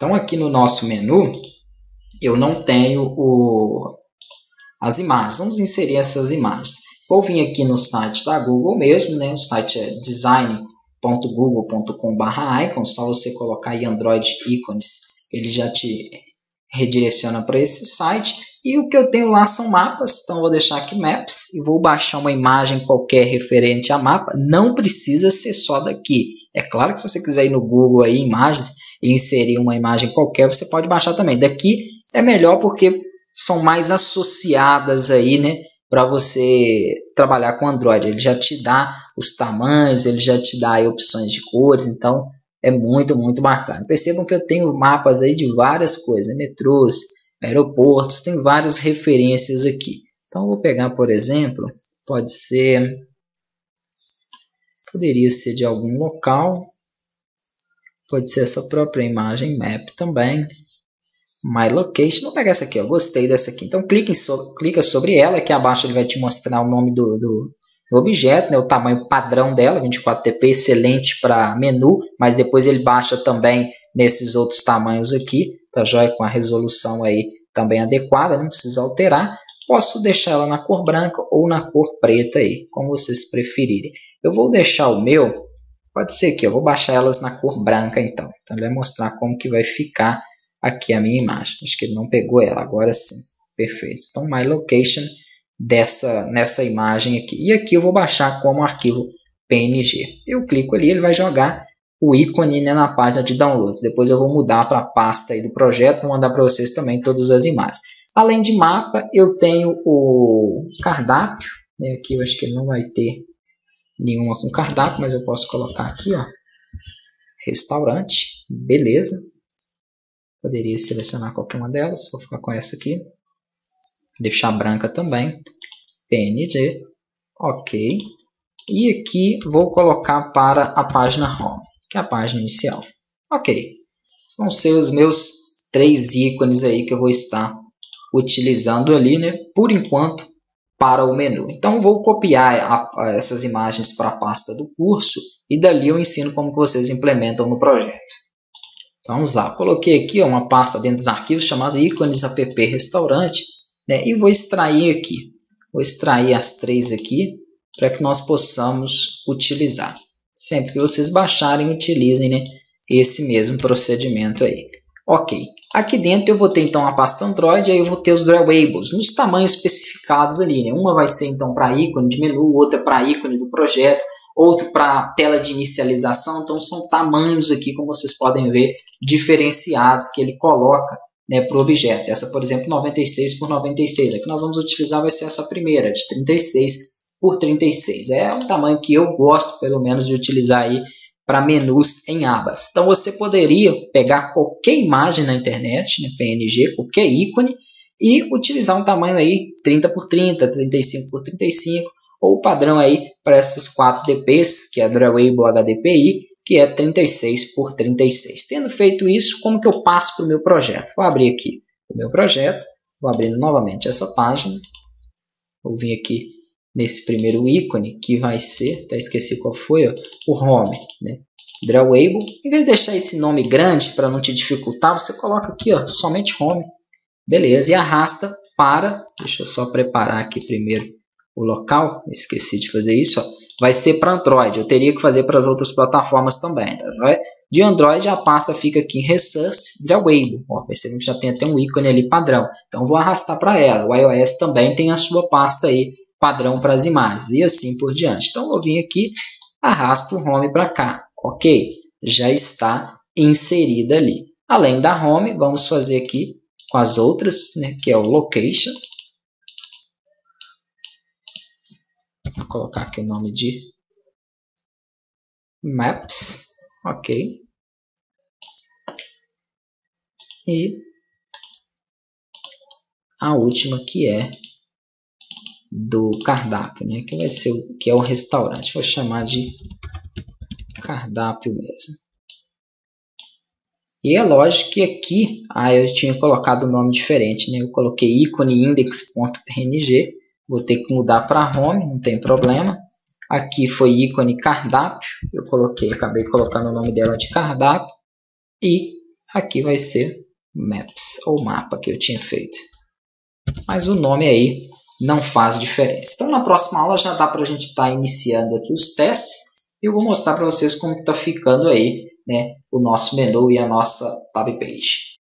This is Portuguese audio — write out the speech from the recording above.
Então aqui no nosso menu eu não tenho o, as imagens. Vamos inserir essas imagens. Vou vir aqui no site da Google mesmo, né? o site é design.google.com.br icons, só você colocar aí Android ícones, ele já te redireciona para esse site. E o que eu tenho lá são mapas, então vou deixar aqui Maps e vou baixar uma imagem qualquer referente a mapa. Não precisa ser só daqui. É claro que se você quiser ir no Google aí, imagens, e inserir uma imagem qualquer, você pode baixar também. Daqui é melhor porque são mais associadas aí, né? Para você trabalhar com Android. Ele já te dá os tamanhos, ele já te dá opções de cores, então é muito, muito bacana. Percebam que eu tenho mapas aí de várias coisas, né? metrôs, aeroportos, tem várias referências aqui. Então, vou pegar, por exemplo, pode ser, poderia ser de algum local, pode ser essa própria imagem map também. My Location, vou pegar essa aqui, ó, gostei dessa aqui. Então, clique so, clica sobre ela, aqui abaixo ele vai te mostrar o nome do, do, do objeto, né, o tamanho padrão dela, 24TP, excelente para menu, mas depois ele baixa também nesses outros tamanhos aqui, tá joia? Com a resolução aí também adequada, não precisa alterar. Posso deixar ela na cor branca ou na cor preta aí, como vocês preferirem. Eu vou deixar o meu, pode ser que eu vou baixar elas na cor branca então. Então ele vai mostrar como que vai ficar aqui a minha imagem. Acho que ele não pegou ela, agora sim. Perfeito. Então, my location dessa, nessa imagem aqui. E aqui eu vou baixar como arquivo PNG. Eu clico ali, ele vai jogar o ícone né, na página de downloads. Depois eu vou mudar para a pasta aí do projeto, vou mandar para vocês também todas as imagens. Além de mapa, eu tenho o cardápio. Né, aqui eu acho que não vai ter nenhuma com cardápio, mas eu posso colocar aqui, ó, restaurante, beleza. Poderia selecionar qualquer uma delas, vou ficar com essa aqui. Deixar branca também. PNG, ok. E aqui vou colocar para a página Home, que é a página inicial. Ok. Vão ser os meus três ícones aí que eu vou estar utilizando ali, né? Por enquanto, para o menu. Então, vou copiar a, a essas imagens para a pasta do curso e dali eu ensino como que vocês implementam no projeto. Vamos lá, coloquei aqui ó, uma pasta dentro dos arquivos chamada ícones app restaurante né, e vou extrair aqui. Vou extrair as três aqui para que nós possamos utilizar. Sempre que vocês baixarem, utilizem né, esse mesmo procedimento aí. Ok, aqui dentro eu vou ter então a pasta Android e aí eu vou ter os drawables nos tamanhos especificados ali. Né? Uma vai ser então para ícone de menu, outra para ícone do projeto, outro para tela de inicialização. Então, são tamanhos aqui, como vocês podem ver, diferenciados que ele coloca né, para o objeto. Essa, por exemplo, 96 por 96. A que nós vamos utilizar vai ser essa primeira, de 36 por 36. É um tamanho que eu gosto, pelo menos, de utilizar aí para menus em abas. Então, você poderia pegar qualquer imagem na internet, né, PNG, qualquer ícone, e utilizar um tamanho aí 30 por 30, 35 por 35, ou o padrão aí para essas 4 DPs, que é Drawable HDPI, que é 36 por 36. Tendo feito isso, como que eu passo para o meu projeto? Vou abrir aqui o meu projeto, vou abrir novamente essa página, vou vir aqui nesse primeiro ícone, que vai ser, até esqueci qual foi, ó, o Home, né? Drawable. Em vez de deixar esse nome grande para não te dificultar, você coloca aqui ó, somente Home. Beleza, e arrasta para, deixa eu só preparar aqui primeiro o local, esqueci de fazer isso, ó, vai ser para Android. Eu teria que fazer para as outras plataformas também. Tá? De Android, a pasta fica aqui em Resource Drawable. Ó, que já tem até um ícone ali padrão. Então, vou arrastar para ela. O iOS também tem a sua pasta aí padrão para as imagens e assim por diante. Então, vou vir aqui, arrasto o Home para cá. Ok, já está inserida ali. Além da Home, vamos fazer aqui com as outras, né, que é o Location. Vou colocar aqui o nome de Maps, ok. E a última que é do cardápio, né? Que vai ser o que é o restaurante. Vou chamar de cardápio mesmo. E é lógico que aqui, ah, eu tinha colocado um nome diferente, né? Eu coloquei ícone index.png Vou ter que mudar para home, não tem problema. Aqui foi ícone cardápio. Eu coloquei, acabei colocando o nome dela de cardápio. E aqui vai ser Maps, ou mapa que eu tinha feito. Mas o nome aí não faz diferença. Então na próxima aula já dá para a gente estar tá iniciando aqui os testes. E eu vou mostrar para vocês como está ficando aí né, o nosso menu e a nossa tab page.